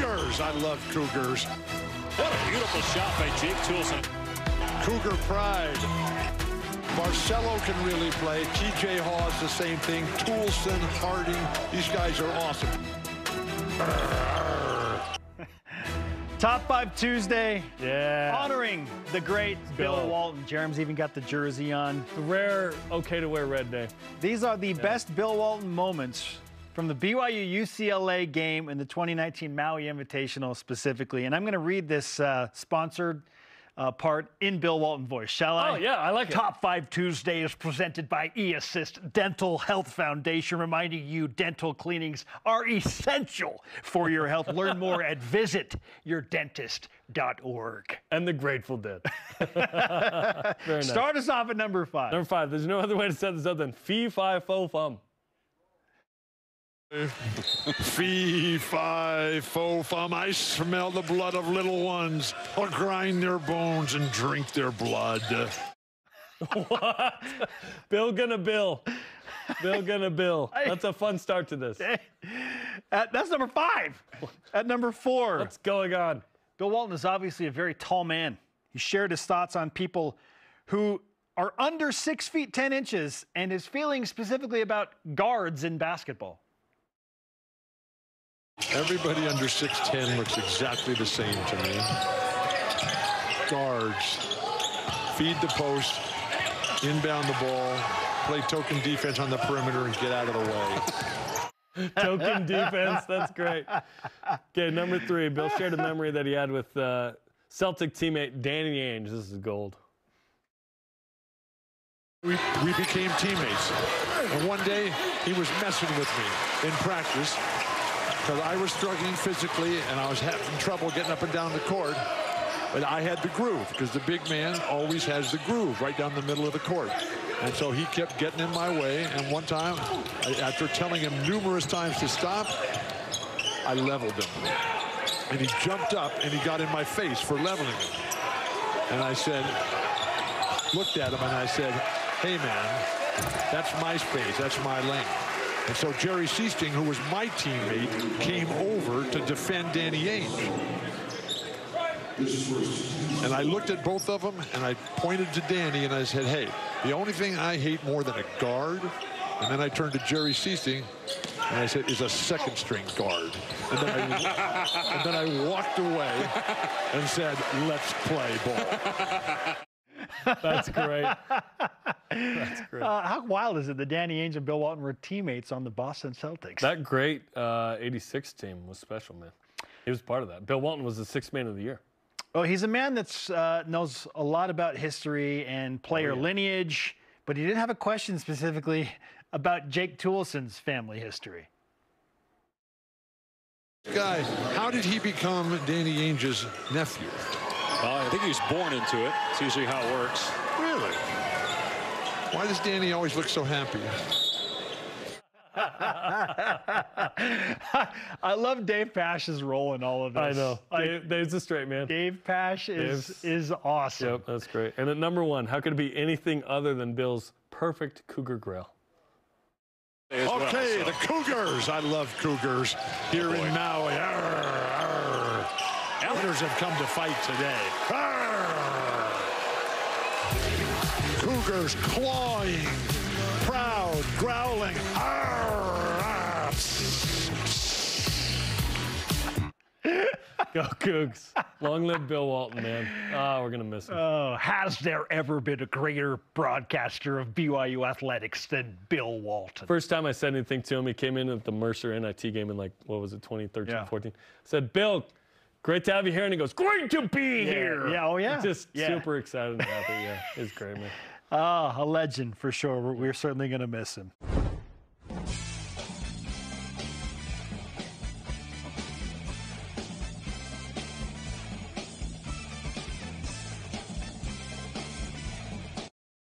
Cougars. I love Cougars. What a beautiful shot by Jake Toolson. Cougar pride. Barcello can really play. TJ Haws, the same thing. Toolson, Harding, these guys are awesome. Top Five Tuesday, Yeah. honoring the great Bill, Bill. Walton. Jarom's even got the jersey on. The rare okay to wear red day. These are the best Bill Walton moments from the BYU UCLA game and the 2019 Maui Invitational specifically. And I'm going to read this uh, sponsored uh, part in Bill Walton voice. Shall I? Oh, yeah, I like it. Top Five Tuesday is presented by eAssist Dental Health Foundation, reminding you dental cleanings are essential for your health. Learn more at visityourdentist.org. And the Grateful Dead. Very nice. Start us off at number five. Number five, there's no other way to set this up than fee, fi, fo, fum. Fee, fi, fo, fum. I smell the blood of little ones. I'll grind their bones and drink their blood. What? Bill gonna bill. Bill gonna bill. That's a fun start to this. At- that's number five. At number four. What's going on? Bill Walton is obviously a very tall man. He shared his thoughts on people who are under six feet ten inches and his feelings specifically about guards in basketball. Everybody under 6'10 looks exactly the same to me. Guards. Feed the post. Inbound the ball. Play token defense on the perimeter and get out of the way. Token defense. That's great. Okay, number three. Bill shared a memory that he had with uh, Celtic teammate Danny Ainge. This is gold. We, we became teammates. And one day, he was messing with me in practice because I was struggling physically and I was having trouble getting up and down the court. But I had the groove because the big man always has the groove right down the middle of the court. And so he kept getting in my way. And one time, after telling him numerous times to stop, I leveled him. And he jumped up and he got in my face for leveling him. And I said, looked at him and I said, hey man, that's my space, that's my lane. And so Jerry Sichting, who was my teammate, came over to defend Danny Ainge. And I looked at both of them and I pointed to Danny and I said, hey, the only thing I hate more than a guard, and then I turned to Jerry Sichting and I said, is a second string guard. And then I, and then I walked away and said, let's play ball. That's great. That's great. Uh, how wild is it that Danny Ainge and Bill Walton were teammates on the Boston Celtics? That great uh, 86 team was special, man. He was part of that. Bill Walton was the sixth man of the year. Oh, he's a man that uh, knows a lot about history and player lineage, but he didn't have a question specifically about Jake Toolson's family history. Guy, how did he become Danny Ainge's nephew? Well, I think he was born into it. It's usually how it works. Really? Why does Danny always look so happy? I love Dave Pasch's role in all of this. I know. Like, Dave, Dave's a straight man. Dave Pash is Dave's- is awesome. Yep, that's great. And at number one, how could it be anything other than Bill's perfect Cougar Grill? As well, Okay, so. the Cougars. I love Cougars here in Maui. Arr, arr. Elders have come to fight today. Arr. Cougars clawing, proud, growling. Arr, arr. Go Cougs. Long live Bill Walton, man. Ah, we're going to miss him. Oh, has there ever been a greater broadcaster of BYU athletics than Bill Walton? First time I said anything to him, he came in at the Mercer NIT game in like, what was it, 2013, Yeah. 14. said, Bill, great to have you here. And he goes, great to be here. yeah, oh, yeah. Just Yeah. super excited and happy. Yeah, it's great, man. Ah, a legend for sure. We're, we're certainly going to miss him.